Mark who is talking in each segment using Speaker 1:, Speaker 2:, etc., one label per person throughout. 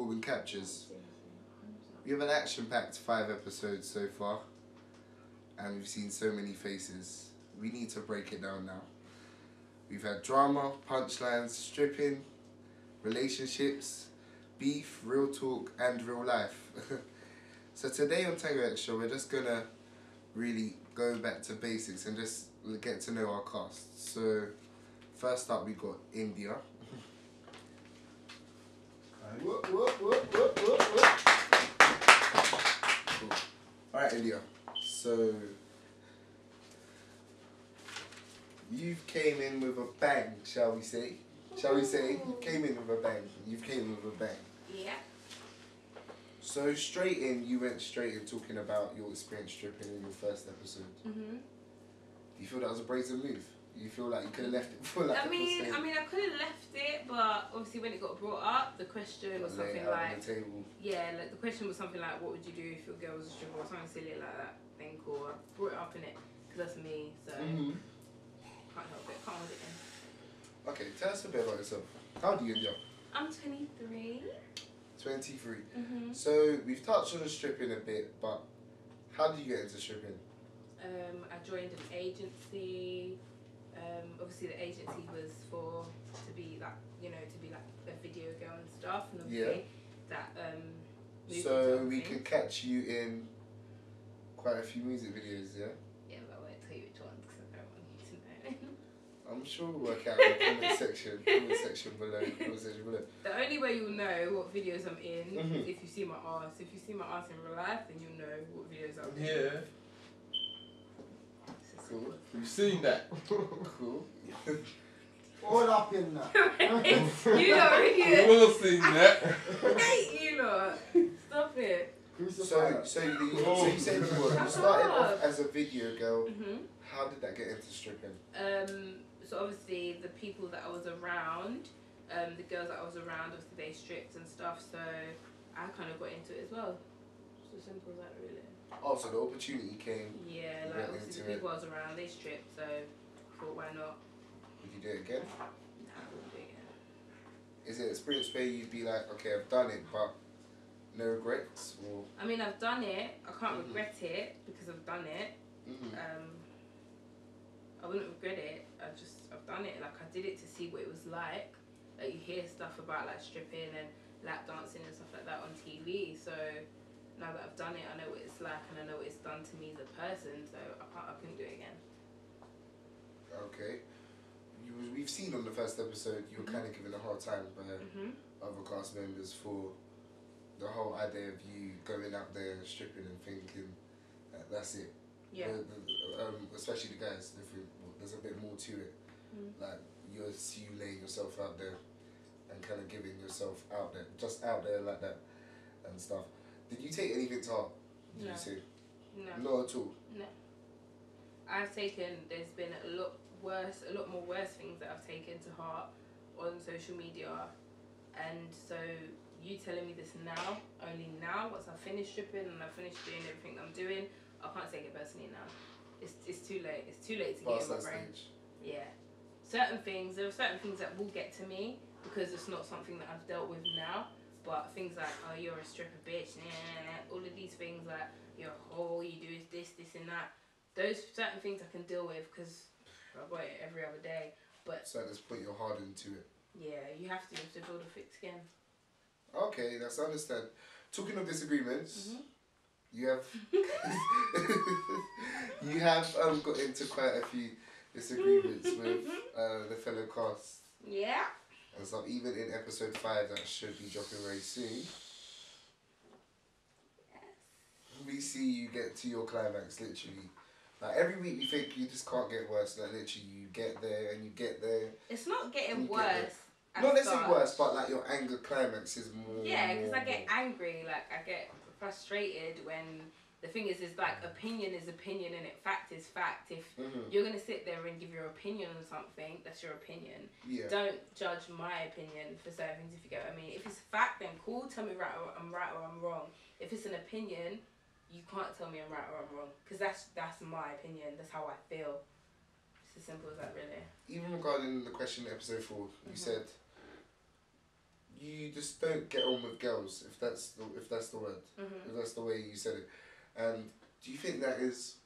Speaker 1: Corbin Captures. We have an action packed five episodes so far, and we've seen so many faces. We need to break it down now. We've had drama, punchlines, stripping, relationships, beef, real talk, and real life. so today on Tango Extra, we're just gonna really go back to basics and just get to know our cast. So first up, we got India.
Speaker 2: Whoop, whoop, whoop, whoop, whoop, whoop.
Speaker 1: Cool. All right, India. So you came in with a bang, shall we say? Shall we say? You came in with a bang. You came in with a bang.
Speaker 3: Yeah.
Speaker 1: So straight in, you went straight in talking about your experience stripping in your first episode.
Speaker 3: Mhm.
Speaker 1: Do you feel that was a brazen move? You feel like you could have left it for like
Speaker 3: I mean, I mean, I could have left it, but obviously when it got brought up, the question was something
Speaker 1: it out on
Speaker 3: like, yeah, like the question was something like, what would you do if your girl was a stripper or something silly like that. Thing cool. I brought it up in it because that's me, so
Speaker 1: Mm-hmm.
Speaker 3: can't help it. Can't hold it in.
Speaker 1: Okay, tell us a bit about yourself. How do you India?
Speaker 3: I'm 23.
Speaker 1: 23.
Speaker 3: Mhm.
Speaker 1: So we've touched on the stripping a bit, but how did you get into stripping?
Speaker 3: Um, I joined an agency. Um, obviously the agency was for to be like you know to be like a video girl and stuff, and obviously that um.
Speaker 1: So we could catch you in quite a few music videos, yeah?
Speaker 3: Yeah, but I won't tell you which ones because I don't want you to know.
Speaker 1: I'm sure we'll work out in the comment section, comment section below, comment section below.
Speaker 3: the only way you'll know what videos I'm in
Speaker 1: Mhm.
Speaker 3: is if you see my ass. If you see my ass in real life, then you'll know what videos I'm in.
Speaker 4: Yeah,
Speaker 3: It's just
Speaker 1: Cool.
Speaker 3: simple.
Speaker 4: we've seen that.
Speaker 1: Cool.
Speaker 2: All up in that.
Speaker 3: you lot
Speaker 4: We've
Speaker 3: idiot.
Speaker 4: all seen that.
Speaker 3: I hate you lot. Stop it.
Speaker 1: So, so, you, so you said you were- you started off as a video girl.
Speaker 3: hmm
Speaker 1: How did that get into stripping?
Speaker 3: Um, so obviously the people that I was around, um, the girls that I was around, obviously they stripped and stuff. So I kind of got into it as well. It's as simple as that, really.
Speaker 1: Oh, so the opportunity came.
Speaker 3: Yeah, like obviously the
Speaker 1: it.
Speaker 3: people I was around, they stripped. So I thought, why not?
Speaker 1: Would you do it again?
Speaker 3: Nah, I wouldn't do it again.
Speaker 1: Is it an experience where you'd be like, okay, I've done it, but no regrets? Or
Speaker 3: I mean, I've done it. I can't
Speaker 1: Mhm.
Speaker 3: regret it because I've done it.
Speaker 1: Mhm.
Speaker 3: Um, I wouldn't regret it. I just I've done it. Like I did it to see what it was like. Like you hear stuff about like stripping and lap dancing and stuff like that on TV. So now that I've done it, I know what it's like and I know what it's done to me as a person. So I can't. I couldn't do it again.
Speaker 1: Okay. You, we've seen on the first episode you were
Speaker 3: Mhm.
Speaker 1: kind of given a hard time by
Speaker 3: Mhm.
Speaker 1: other cast members for the whole idea of you going out there and stripping and thinking that that's it.
Speaker 3: Yeah.
Speaker 1: The- the- um, especially the guys, there's a bit more to it.
Speaker 3: Mm.
Speaker 1: Like you're see you laying yourself out there and kind of giving yourself out there, just out there like that and stuff. Did you take anything to heart? Did
Speaker 3: No.
Speaker 1: you say
Speaker 3: No.
Speaker 1: not at all? No.
Speaker 3: I've taken. There's been a lot worse, a lot more worse things that I've taken to heart on social media, and so you telling me this now, only now, once I finish stripping and I finish doing everything I'm doing, I can't take it personally now. It's, it's too late. It's too late to get in
Speaker 1: Past
Speaker 3: my brain.
Speaker 1: stage.
Speaker 3: Yeah. Certain things, there are certain things that will get to me because it's not something that I've dealt with now. But things like, oh, you're a stripper bitch, nah, nah, nah, all of these things like, you're a hoe, you do is this, this, and that. Those certain things I can deal with because I got it every other day. But
Speaker 1: So at this point you're hard into it.
Speaker 3: yeah, you have to, you have to build a thick skin.
Speaker 1: Okay, that's understand. Talking of disagreements,
Speaker 3: Mhm.
Speaker 1: you have you have um, got into quite a few disagreements with uh, the fellow cast
Speaker 3: Yeah.
Speaker 1: And stuff. Even in episode five, that should be dropping very soon. We see you get to your climax literally. Like every week, you think you just can't get worse. Like literally, you get there and you get there.
Speaker 3: It's not getting
Speaker 1: get
Speaker 3: worse. as
Speaker 1: Not necessarily
Speaker 3: such.
Speaker 1: worse, but like your anger climax is more.
Speaker 3: Yeah, because I get angry, like I get frustrated when the thing is, is like opinion is opinion and it fact is fact. If
Speaker 1: Mhm.
Speaker 3: you're gonna sit there and give your opinion on something, that's your opinion.
Speaker 1: Yeah.
Speaker 3: Don't judge my opinion for certain things. If you get what I mean, if it's a fact, then cool. Tell me right or I'm right or I'm wrong. If it's an opinion, you can't tell me I'm right or I'm wrong because that's that's my opinion. That's how I feel. It's as simple as that, really.
Speaker 1: even regarding the question in episode four, you
Speaker 3: Mhm.
Speaker 1: said you just don't get on with girls if that's the if that's the word
Speaker 3: Mhm.
Speaker 1: if that's the way you said it. And do you think that is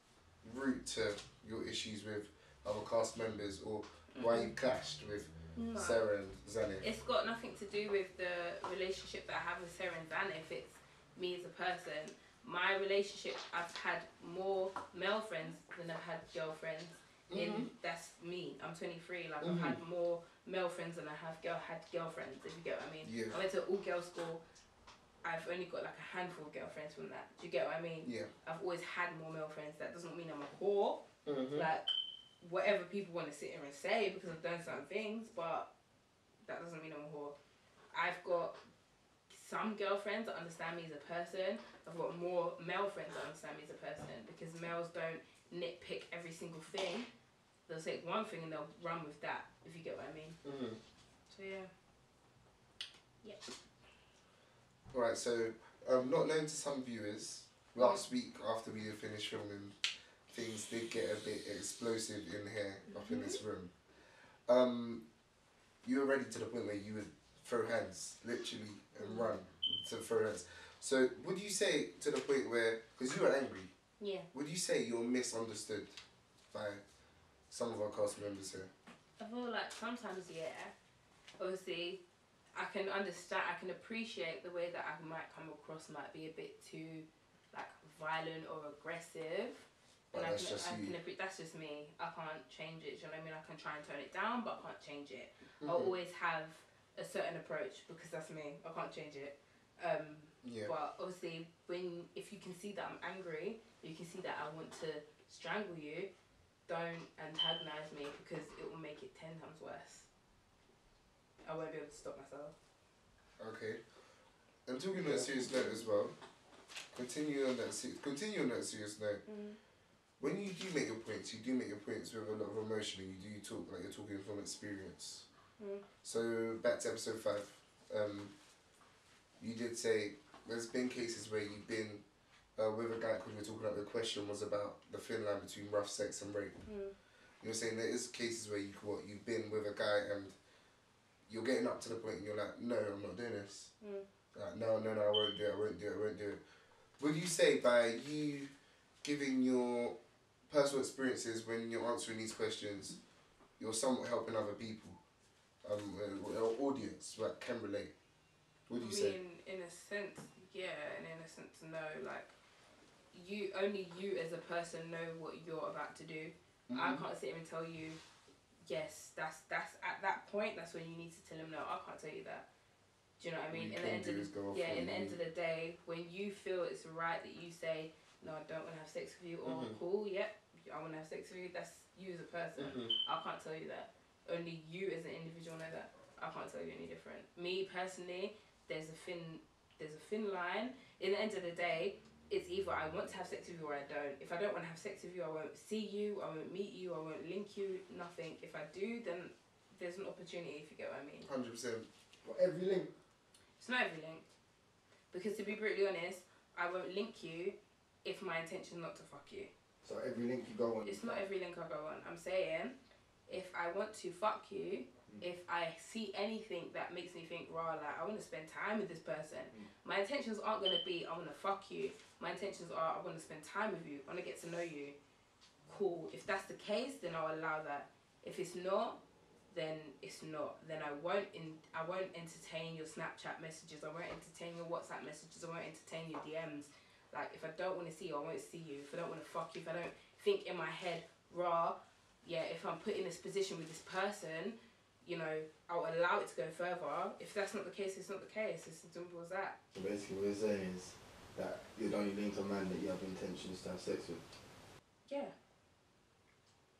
Speaker 1: root to your issues with other cast members or why you mm-hmm. clashed with
Speaker 3: No.
Speaker 1: Sarah and Zanny?
Speaker 3: It's got nothing to do with the relationship that I have with Sarah and Van. If it's me as a person, my relationship, I've had more male friends than I've had girlfriends. In mm-hmm. that's me. I'm 23. Like I've mm-hmm. had more male friends than I have girl had girlfriends. If you get what I mean.
Speaker 1: Yeah.
Speaker 3: I went to all girls school. I've only got like a handful of girlfriends from that. Do you get what I mean?
Speaker 1: Yeah.
Speaker 3: I've always had more male friends. That doesn't mean I'm a whore.
Speaker 1: Mm-hmm.
Speaker 3: Like whatever people want to sit here and say because I've done certain things, but that doesn't mean I'm a whore. I've got some girlfriends that understand me as a person. I've got more male friends that understand me as a person because males don't nitpick every single thing. They'll take one thing and they'll run with that. If you get what I mean.
Speaker 1: Mm-hmm.
Speaker 3: So yeah.
Speaker 1: Alright, so um, not known to some viewers, last week after we had finished filming, things did get a bit explosive in here, up in this room. Um, you were ready to the point where you would throw hands, literally, and run to throw hands. So, would you say to the point where, because you were angry,
Speaker 3: Yeah.
Speaker 1: would you say you're misunderstood by some of our cast members here?
Speaker 3: I feel like sometimes, yeah. Obviously, I can understand, I can appreciate the way that I might come across might be a bit too, like, violent or aggressive.
Speaker 1: But
Speaker 3: And I
Speaker 1: that's
Speaker 3: can,
Speaker 1: just
Speaker 3: I
Speaker 1: you.
Speaker 3: can appre- that's just me. I can't change it. Do you know what I mean? I can try and tone it down, but I can't change it. I'll
Speaker 1: Mhm.
Speaker 3: always have a certain approach because that's me. I can't change it. Um,
Speaker 1: Yeah.
Speaker 3: But obviously, when if you can see that I'm angry, you can see that I want to strangle you. Don't antagonize me because it will make it ten times worse. I won't be able to stop myself.
Speaker 1: Okay. And talking on a serious note as well, continue on that se- continue on that serious note. When you do make your points, you do make your points with a lot of emotion and you do talk like you're talking from experience.
Speaker 3: Mm.
Speaker 1: So back to episode five, um, you did say there's been cases where you've been uh, with a guy because we were talking about the question was about the thin line between rough sex and rape.
Speaker 3: Mm.
Speaker 1: You're saying there is cases where you what you've been with a guy and you're getting up to the point and you're like, no, I'm not doing this.
Speaker 3: Mm.
Speaker 1: Like, no, no, no, I won't do it. I won't do it. I won't do it. Would you say by you giving your personal experiences when you're answering these questions, you're somewhat helping other people, um, uh, our audience, like can relate? What do you
Speaker 3: I
Speaker 1: say?
Speaker 3: mean, in a sense, yeah, and in a sense, no. Like, you only you as a person know what you're about to do. I
Speaker 1: Mhm.
Speaker 3: can't sit here and tell you, yes, that's that's at that point. That's when you need to tell him no. I can't tell you that. Do you know what I mean?
Speaker 1: you
Speaker 3: In the end of
Speaker 1: off
Speaker 3: yeah, in the end of the day, when you feel it's right that you say no, I don't want to have sex with you, or
Speaker 1: Mhm.
Speaker 3: cool, yep, I want to have sex with you. That's you as a person.
Speaker 1: Mhm.
Speaker 3: I can't tell you that. Only you as an individual know that. I can't tell you any different. Me personally, there's a thin, there's a thin line. In the end of the day, it's either I want to have sex with you or I don't. If I don't want to have sex with you, I won't see you. I won't meet you. I won't link you. Nothing. If I do, then there's an opportunity. If you get what I mean.
Speaker 1: Hundred percent.
Speaker 2: For every link.
Speaker 3: It's not every link. Because to be brutally honest, I won't link you if my intention is not to fuck you.
Speaker 2: So every link you go on.
Speaker 3: It's not every link I go on. I'm saying if I want to fuck you, mm. if I see anything that makes me think, raw, like I want to spend time with this person, mm. my intentions aren't gonna be I want to fuck you. My intentions are I want to spend time with you. I want to get to know you. Cool. If that's the case, then I'll allow that. If it's not, then it's not. Then I won't in I won't entertain your Snapchat messages. I won't entertain your WhatsApp messages. I won't entertain your DMs. Like if I don't want to see you, I won't see you. If I don't want to fuck you, if I don't think in my head, raw, yeah, if I'm put in this position with this person, you know, I'll allow it to go further. If that's not the case, it's not the case. It's as simple as that.
Speaker 4: Basically, what you're saying is that you'd only link a man that you have intentions to have sex with.
Speaker 3: Yeah.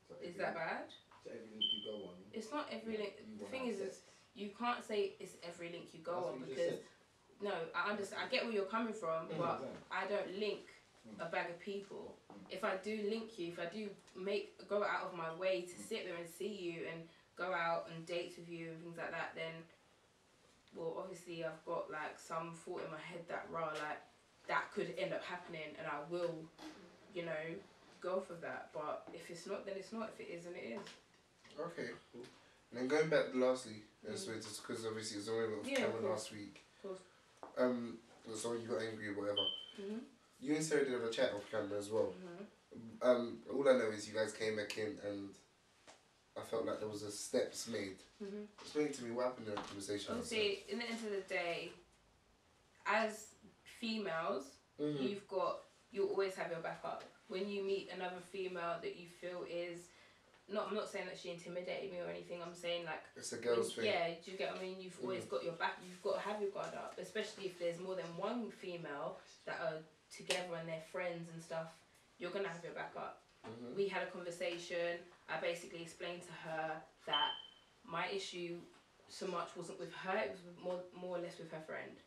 Speaker 4: So
Speaker 3: Is that bad?
Speaker 4: So every link you go on.
Speaker 3: It's not every link. The thing is, is you can't say it's every link you go
Speaker 4: That's
Speaker 3: on
Speaker 4: what you just
Speaker 3: because
Speaker 4: said.
Speaker 3: no, I understand. I get where you're coming from,
Speaker 4: Mm,
Speaker 3: but
Speaker 4: exactly.
Speaker 3: I don't link mm. a bag of people. Mm. If I do link you, if I do make go out of my way to mm. sit there and see you and go out and dates with you and things like that, then well, obviously I've got like some thought in my head that raw like that could end up happening, and I will, you know, go for that. But if it's not, then it's not. If it is, then it is.
Speaker 1: Okay. Cool. And then going back lastly,
Speaker 3: Mm.
Speaker 1: so because obviously it's only with
Speaker 3: Yeah,
Speaker 1: camera last week.
Speaker 3: Of course.
Speaker 1: Um, so you got angry or whatever.
Speaker 3: Mhm.
Speaker 1: You and Sarah did have a chat off camera as well.
Speaker 3: Mhm.
Speaker 1: Um, all I know is you guys came back in and I felt like there was a steps made.
Speaker 3: Mhm.
Speaker 1: Explain to me what happened in that conversation.
Speaker 3: Obviously, in the end of the day, as females,
Speaker 1: Mhm.
Speaker 3: you've got you always have your backup. When you meet another female that you feel is not, I'm not saying that she intimidated me or anything. I'm saying like
Speaker 1: It's a
Speaker 3: when-
Speaker 1: girl's thing.
Speaker 3: yeah, do you get what I mean? You've always
Speaker 1: Mhm.
Speaker 3: got your back. You've got to have your guard up, especially if there's more than one female that are together and they're friends and stuff. You're gonna have your back up.
Speaker 1: Mhm.
Speaker 3: we had a conversation. I basically explained to her that my issue so much wasn't with her; it was more, more or less with her friend.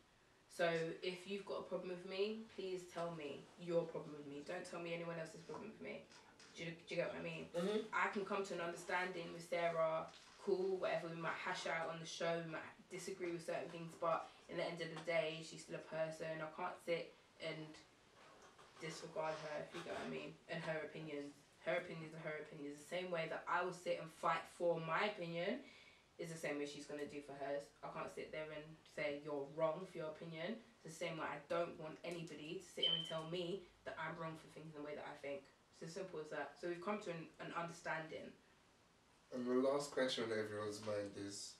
Speaker 3: So if you've got a problem with me, please tell me your problem with me. Don't tell me anyone else's problem with me. Do you, do you get what I mean?
Speaker 1: Mhm.
Speaker 3: I can come to an understanding with Sarah. Cool, whatever. We might hash out on the show. We might disagree with certain things, but in the end of the day, she's still a person. I can't sit and disregard her. If you get what I mean, and her opinions. Her opinions are her opinions. The same way that I will sit and fight for my opinion is the same way she's gonna do for hers. I can't sit there and say you're wrong for your opinion. It's the same way I don't want anybody to sit here and tell me that I'm wrong for thinking the way that I think. It's as simple as that. So we've come to an, an understanding.
Speaker 1: And the last question on everyone's mind is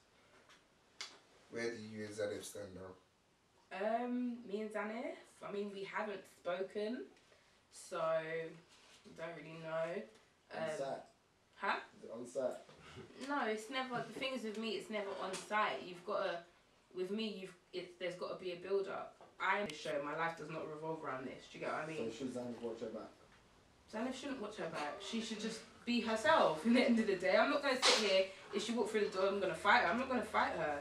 Speaker 1: where do you and Zanif stand now?
Speaker 3: Um, me and Zanif, I mean, we haven't spoken, so don't really know.
Speaker 2: On
Speaker 3: Um,
Speaker 2: site.
Speaker 3: huh?
Speaker 2: On site?
Speaker 3: No, it's never. The thing is with me, it's never on site. You've got to. With me, you've. It, there's got to be a build up. I'm the show. My life does not revolve around this. Do you get what I mean?
Speaker 2: So should Zanif watch her back?
Speaker 3: Zanif shouldn't watch her back. She should just be herself. In the end of the day, I'm not gonna sit here. If she walk through the door, I'm gonna fight her. I'm not gonna fight her.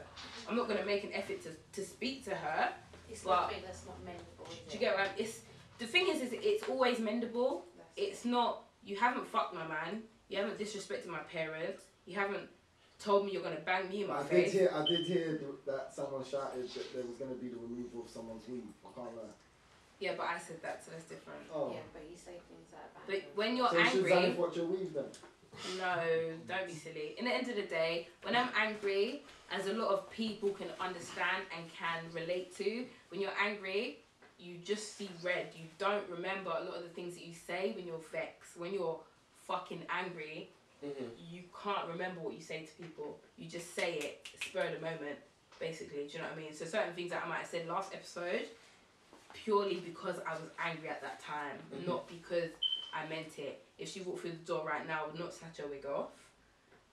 Speaker 3: I'm not gonna make an effort to, to speak to her.
Speaker 5: It's
Speaker 3: But-
Speaker 5: nothing that's not mendable,
Speaker 3: Do you get what I'm? It's the thing is, is it's always mendable.
Speaker 5: That's
Speaker 3: It's not. You haven't fucked my man. You haven't disrespected my parents. You haven't told me you're gonna bang me in my
Speaker 2: I did hear. I did hear that someone shouted that there was going to be the removal of someone's weave. I can't lie.
Speaker 3: Yeah, but I said that, so that's different.
Speaker 2: Oh.
Speaker 5: Yeah, but you say things like that.
Speaker 3: But when you're
Speaker 2: so should
Speaker 3: angry,
Speaker 2: Zanif watch your weave then?
Speaker 3: no, don't be silly. In the end of the day, when I'm angry, as a lot of people can understand and can relate to, when you're angry, you just see red. You don't remember a lot of the things that you say when you're vexed. When you're fucking angry,
Speaker 1: Mm-hmm.
Speaker 3: you can't remember what you say to people. You just say it, spur of the moment, basically. Do you know what I mean? So certain things that I might have said last episode, purely because I was angry at that time,
Speaker 1: Mhm.
Speaker 3: not because I meant it. If she walked through the door right now, I would not snatch her wig off.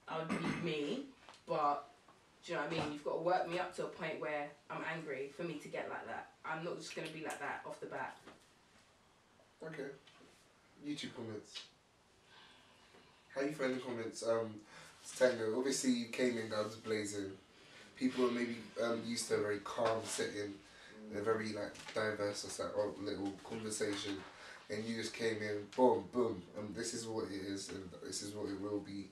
Speaker 3: I would be me, but do you know what I mean? You've got to work me up to a point where I'm angry for me to get like that. I'm not just gonna be like that off the bat.
Speaker 1: Okay. YouTube comments. How you find the comments? Um, Tango, obviously you came in guns blazing. People are maybe um, used to a very calm setting, a very like diverse or like, little conversation, and you just came in, boom, boom, and this is what it is, and this is what it will be.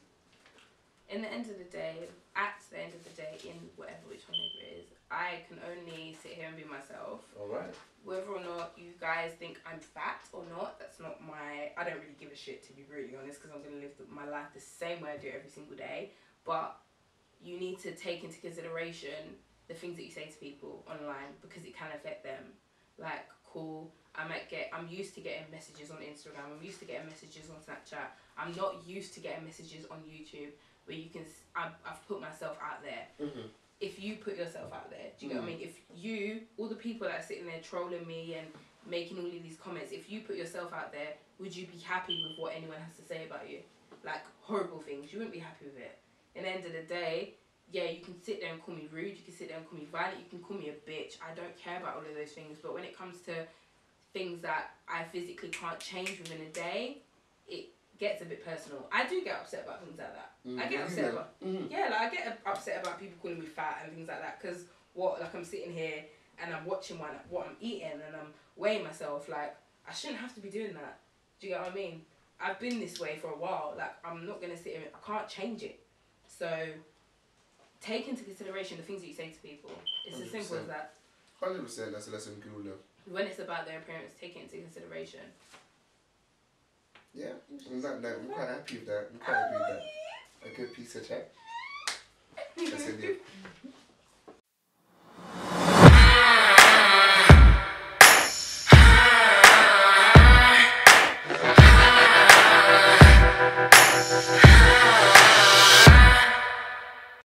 Speaker 3: in the end of the day, at the end of the day, in whatever which one it is, I can only sit here and be myself.
Speaker 1: All right.
Speaker 3: Whether or not you guys think I'm fat or not, that's not my. I don't really give a shit to be brutally honest, because I'm gonna live the, my life the same way I do every single day. But you need to take into consideration the things that you say to people online because it can affect them. Like, cool. I might get. I'm used to getting messages on Instagram. I'm used to getting messages on Snapchat. I'm not used to getting messages on YouTube where you can. s- I've, I've put myself out there
Speaker 1: Mm-hmm.
Speaker 3: If you put yourself out there, do you get what I
Speaker 1: Mm.
Speaker 3: mean? If you, all the people that are sitting there trolling me and making all of these comments, if you put yourself out there, would you be happy with what anyone has to say about you? Like horrible things, you wouldn't be happy with it. In the end of the day, yeah, you can sit there and call me rude, you can sit there and call me violent, you can call me a bitch. I don't care about all of those things, but when it comes to things that I physically can't change within a day, it gets a bit personal. I do get upset about things like that. I get upset about
Speaker 1: Mm-hmm.
Speaker 3: yeah, like I get upset about people calling me fat and things like that because what, like I'm sitting here and I'm watching one, what I'm eating and I'm weighing myself. Like I shouldn't have to be doing that. Do you get what I mean? I've been this way for a while. Like I'm not gonna sit here. I can't change it. So take into consideration the things that you say to people. It's as simple as that.
Speaker 1: Hundred percent. That's a lesson we all learn.
Speaker 3: When it's about their appearance, take it into consideration.
Speaker 1: Yeah. On that note, I'm quite happy with that. I'm quite happy with that. A good piece of chat. That's it.